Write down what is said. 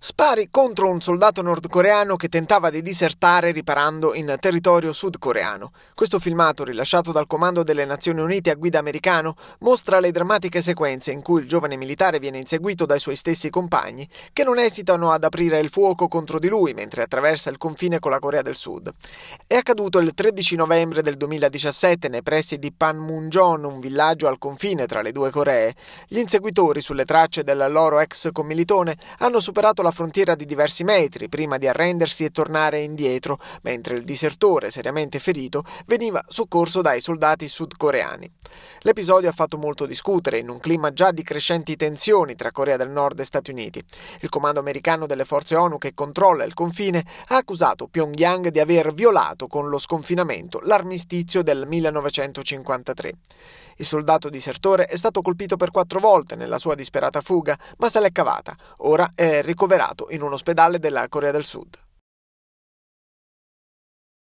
Spari contro un soldato nordcoreano che tentava di disertare riparando in territorio sudcoreano. Questo filmato, rilasciato dal Comando delle Nazioni Unite a guida americano, mostra le drammatiche sequenze in cui il giovane militare viene inseguito dai suoi stessi compagni, che non esitano ad aprire il fuoco contro di lui mentre attraversa il confine con la Corea del Sud. È accaduto il 13 novembre del 2017 nei pressi di Panmunjom, un villaggio al confine tra le due Coree. Gli inseguitori, sulle tracce del loro ex commilitone, hanno superato la la frontiera di diversi metri prima di arrendersi e tornare indietro, mentre il disertore, seriamente ferito, veniva soccorso dai soldati sudcoreani. L'episodio ha fatto molto discutere in un clima già di crescenti tensioni tra Corea del Nord e Stati Uniti. Il comando americano delle forze ONU che controlla il confine ha accusato Pyongyang di aver violato con lo sconfinamento l'armistizio del 1953. Il soldato disertore è stato colpito per quattro volte nella sua disperata fuga, ma se l'è cavata. Ora è ricoverato in un ospedale della Corea del Sud.